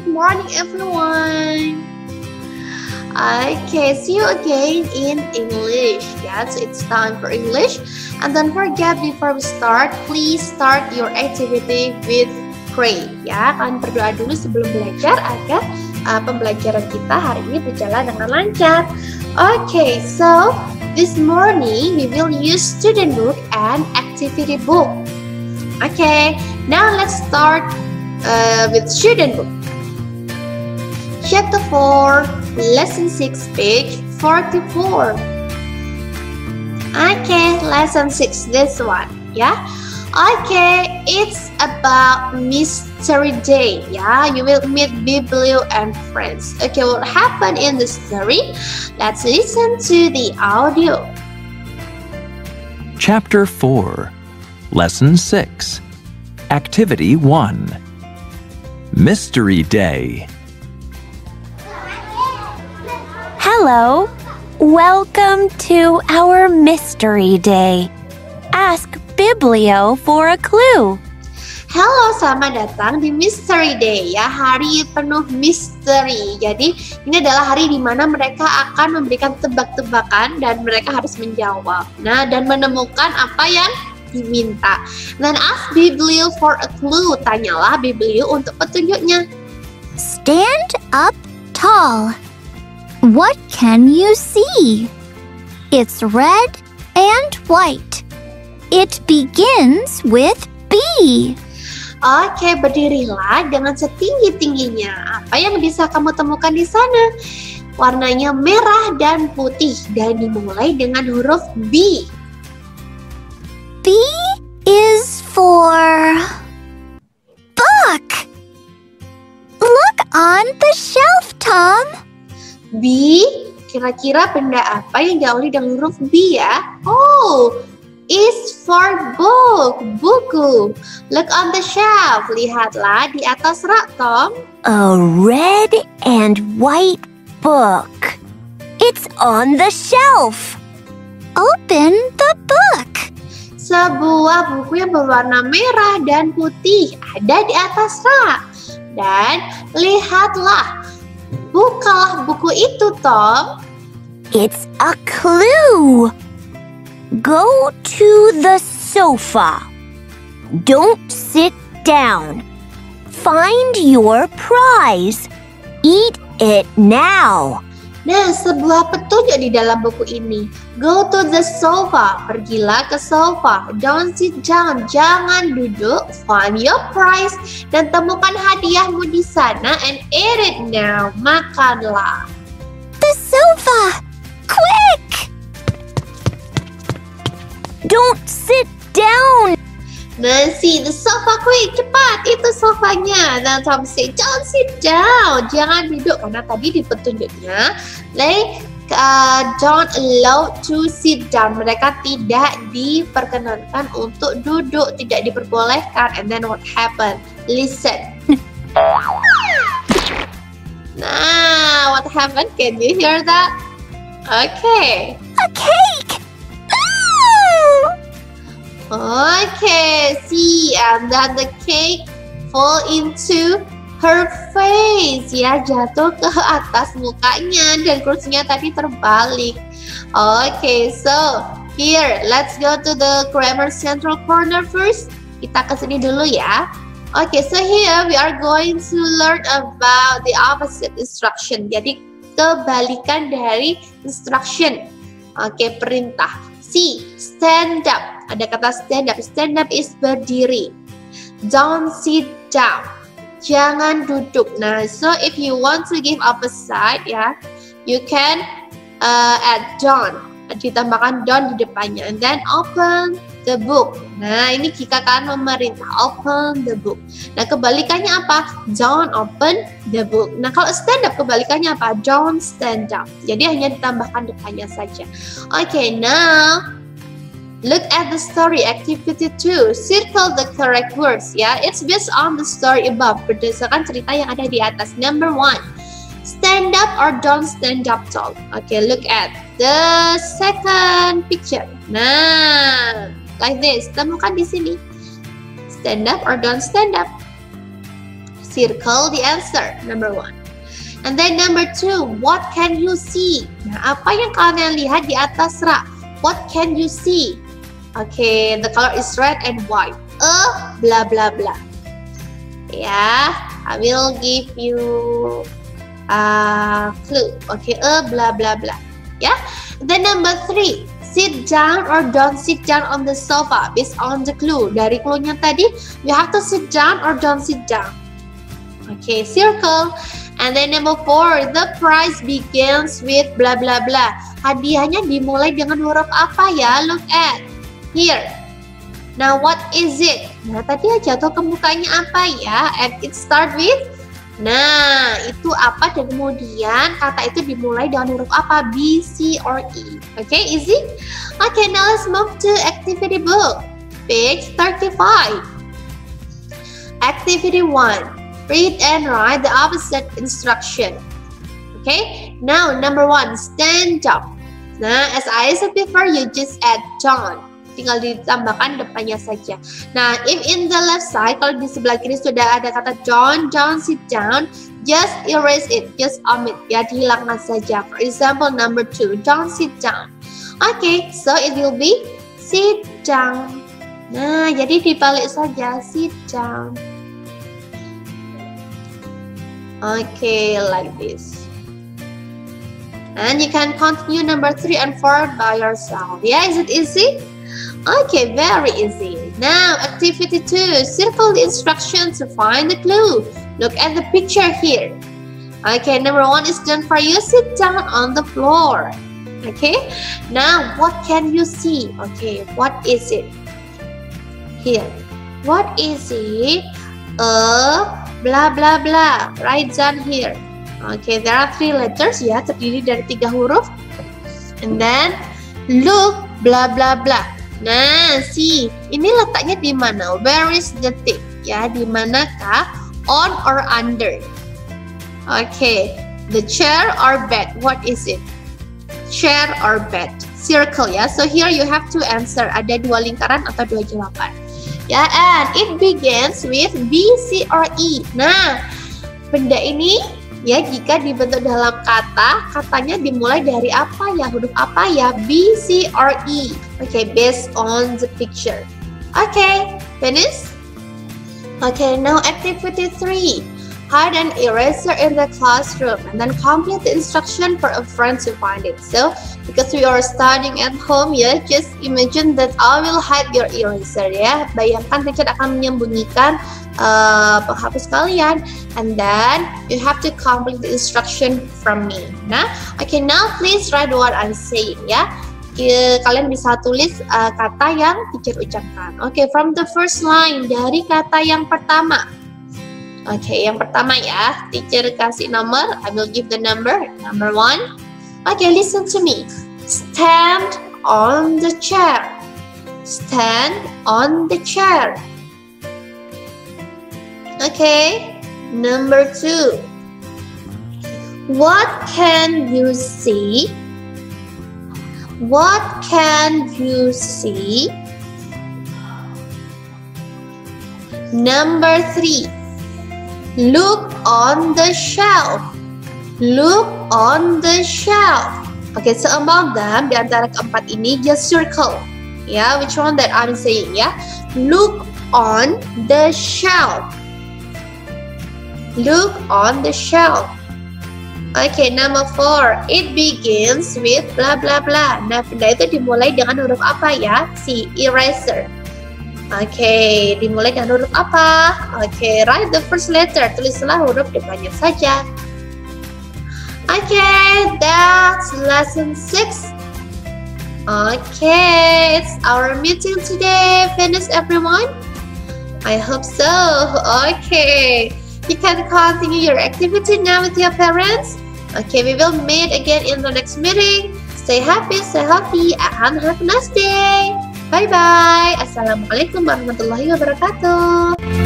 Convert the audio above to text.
good morning everyone. Okay, see you again in English. Yes, it's time for English. And don't forget before we start, please start your activity with pray. Ya, kalian berdoa dulu sebelum belajar agar uh, pembelajaran kita hari ini berjalan dengan lancar. Okay, so this morning we will use student book and activity book. Okay, now let's start uh, with student book. Chapter 4 Lesson 6, page 44. Okay, lesson 6, this one, yeah? Okay, it's about Mystery Day, yeah? You will meet Biblio and friends. Okay, what happened in the story? Let's listen to the audio. Chapter 4, Lesson 6, Activity 1 Mystery Day. Hello. Welcome to our mystery day. Ask Biblio for a clue. Halo, selamat datang di Mystery Day ya, hari penuh misteri. Jadi, ini adalah hari di mana mereka akan memberikan tebak-tebakan dan mereka harus menjawab. Nah, dan menemukan apa yang diminta. Dan ask Biblio for a clue. Tanyalah Biblio untuk petunjuknya. Stand up tall. What can you see? It's red and white. It begins with B. Oke, berdirilah dengan setinggi-tingginya. Apa yang bisa kamu temukan di sana? Warnanya merah dan putih dan dimulai dengan huruf B. B is for book. Look on the shelf, Tom. B, kira-kira benda apa yang diawali dengan huruf B ya? Oh, is for book, buku. Look on the shelf, lihatlah di atas rak, Tom. A red and white book. It's on the shelf. Open the book. Sebuah buku yang berwarna merah dan putih ada di atas rak. Dan lihatlah, bukalah buku itu, Tom. It's a clue. Go to the sofa. Don't sit down. Find your prize. Eat it now. Nah, sebuah petunjuk di dalam buku ini. Go to the sofa. Pergilah ke sofa. Don't sit down. Jangan duduk. Find your prize. Dan temukan hadiahmu di sana and eat it now. Makanlah. The sofa. Quick! Don't sit down. Nancy, the sofa quick. Cepat. Itu sofanya. Dan Tom say, don't sit down. Jangan duduk. Karena tadi di petunjuknya, like, uh, don't allow to sit down. Mereka tidak diperkenankan untuk duduk, tidak diperbolehkan. And then what happened? Listen. Nah, what happened? Can you hear that? Okay. A cake. Ooh! Okay, see, and then the cake fall into her face ya jatuh ke atas mukanya dan kursinya tadi terbalik. Okay, so here let's go to the grammar central corner first. Kita ke sini dulu ya. Okay, so here we are going to learn about the opposite instruction. Jadi kebalikan dari instruction. Oke, okay, perintah. C, stand up. Ada kata stand up. Stand up is berdiri. Don't sit down. Jangan duduk. Nah, so if you want to give opposite ya, you can uh, add don't. Ditambahkan don't di depannya. And then open the book. Nah, ini jika kalian memerintah open the book. Nah, kebalikannya apa? Don't open the book. Nah, kalau stand up kebalikannya apa? Don't stand up. Jadi hanya ditambahkan depannya saja. Okay, now Look at the story activity 2. Circle the correct words ya. It's based on the story above. Berdasarkan cerita yang ada di atas. Number 1. Stand up or don't stand up tall. Okay, look at the second picture. Nah, like this. Temukan di sini. Stand up or don't stand up. Circle the answer. Number one. And then number two, what can you see? Nah, apa yang kalian lihat di atas rak? What can you see? Okay, the color is red and white. A blah blah blah. Yeah, I will give you a clue. Okay, a blah blah blah. Yeah. Then number three, sit down or don't sit down on the sofa based on the clue. Dari clue-nya tadi, you have to sit down or don't sit down. Okay, circle. And then number four, the prize begins with blah blah blah. Hadiahnya dimulai dengan huruf apa ya? Look at here. Now what is it? Nah tadi aja tuh kemukanya apa ya? And it start with Nah, itu apa dan kemudian kata itu dimulai dengan huruf apa? B, C, or E. Okay, easy? Okay, now let's move to activity book. Page 35. Activity 1. Read and write the opposite instruction. Okay, now number one, stand up. Nah, as I said before, you just add John. Tinggal ditambahkan depannya saja. Nah, if in the left side, kalau di sebelah kiri sudah ada kata John, John sit down, just erase it, just omit, ya dihilangkan saja. For example, number two, John sit down. Okay, so it will be sit down. Nah, jadi dibalik saja, sit down. Okay, like this. And you can continue number three and four by yourself. Yeah, is it easy? Okay, very easy. Now, activity two, circle the instructions to find the clue. Look at the picture here. Okay, number one is done for you. Sit down on the floor. Okay, now what can you see? Okay, what is it? Here, what is it? A blah blah blah. Right down here. Okay, there are three letters ya, terdiri dari tiga huruf. And then look blah blah bla. Nah, see, ini letaknya di mana? Where is the tick? Ya, di manakah? On or under? Okay, the chair or bed? What is it? Chair or bed? Circle ya. So here you have to answer. Ada dua lingkaran atau dua jawaban. Ya, and it begins with B, C, or E. Nah, benda ini ya jika dibentuk dalam kata, katanya dimulai dari apa ya? Huruf apa ya? B, C, or E. Okay, based on the picture. Okay, finish? Okay, now activity 3. Hide an eraser in the classroom and then complete the instruction for a friend to find it. So, because we are studying at home ya, just imagine that I will hide your eraser ya. Bayangkan teacher akan menyembunyikan uh, penghapus kalian and then you have to complete the instruction from me. Nah, okay now please write what I'm saying ya. Kalian bisa tulis uh, kata yang teacher ucapkan. Oke, okay, from the first line dari kata yang pertama. Okay, yang pertama ya, teacher kasih nomor, I will give the number. Number one. Okay, listen to me. Stand on the chair. Stand on the chair. Okay, number two. What can you see? What can you see? Number three. Look on the shelf. Look on the shelf. Okay, so among them di antara keempat ini just circle. Yeah, which one that I'm saying? Yeah? Look on the shelf. Look on the shelf. Okay, number four. It begins with bla bla bla. Nah, benda itu dimulai dengan huruf apa ya? Si eraser. Okay, dimulai dengan huruf apa? Okay, write the first letter. Tulislah huruf depannya saja. Okay, that's lesson 6. Okay, it's our meeting today. Finish everyone? I hope so. Okay, you can continue your activity now with your parents. Okay, we will meet again in the next meeting. Stay happy, stay healthy, and have a nice day. Bye bye. Assalamualaikum warahmatullahi wabarakatuh.